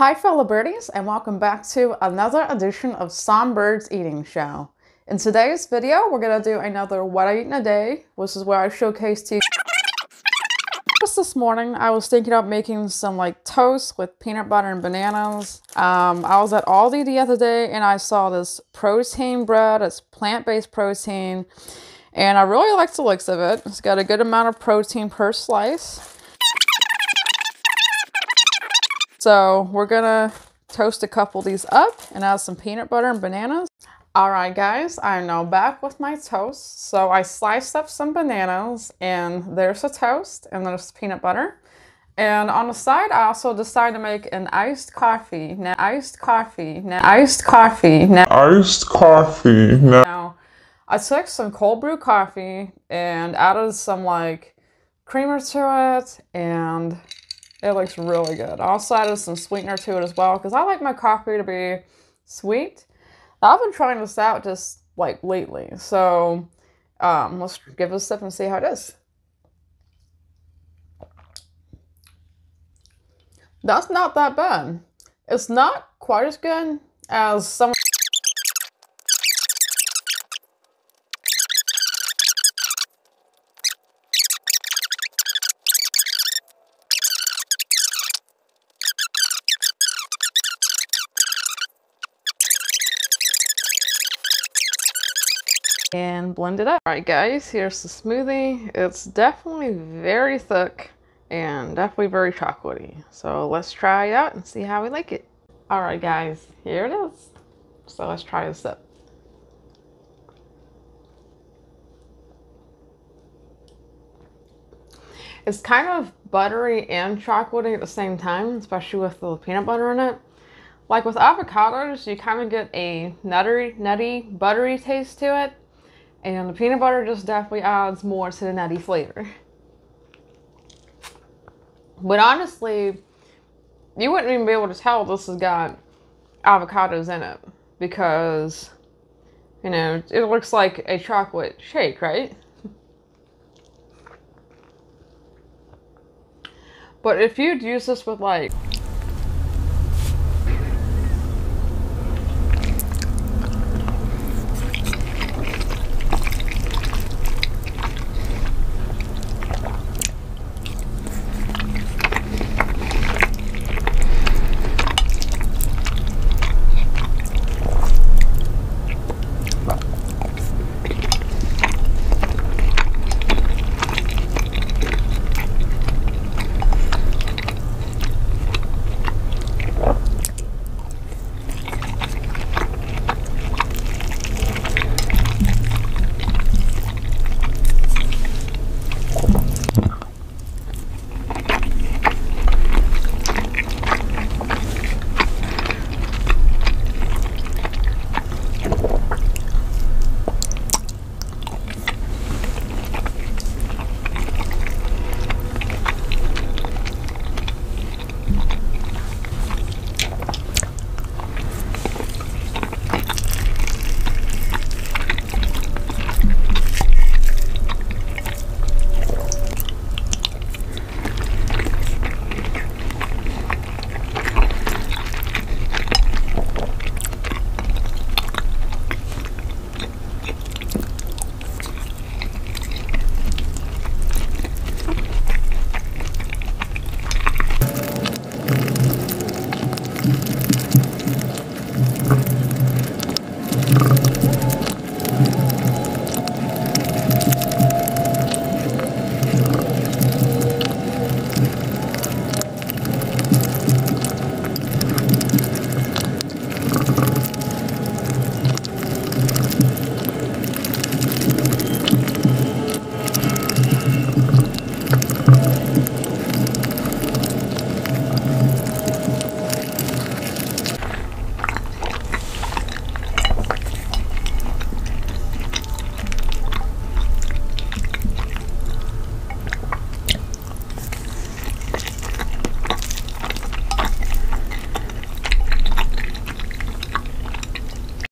Hi fellow birdies and welcome back to another edition of SongByrd's Eating Show. In today's video, we're to do another What I Eat in a Day, which is where I showcase to you. Just this morning, I was thinking about making some like toast with peanut butter and bananas. Um, I was at Aldi the other day and I saw this protein bread. It's plant-based protein and I really like the looks of it. It's got a good amount of protein per slice. So we're gonna toast a couple of these up and add some peanut butter and bananas. All right, guys, I'm now back with my toast. So I sliced up some bananas and there's a toast and there's peanut butter. And on the side, I also decided to make an iced coffee. Now, iced coffee. Now, iced coffee. Now, iced coffee. Now, now, I took some cold brew coffee and added some like creamer to it and it looks really good. Also added some sweetener to it as well because I like my coffee to be sweet. I've been trying this out just like lately. So um, let's give it a sip and see how it is. That's not that bad. It's not quite as good as some and blend it up. All right guys, here's the smoothie. It's definitely very thick and definitely very chocolatey. So let's try it out and see how we like it. All right guys, here it is. So let's try this up. It's kind of buttery and chocolatey at the same time, especially with the peanut butter in it. Like with avocados, you kind of get a nutty, nutty, buttery taste to it. And the peanut butter just definitely adds more to the nutty flavor. But honestly, you wouldn't even be able to tell this has got avocados in it because, you know, it looks like a chocolate shake, right? But if you'd use this with like